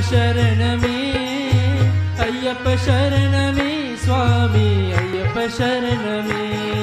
शरणमे अय्यप्प शरणमे स्वामी अय्यप्प शरणमे।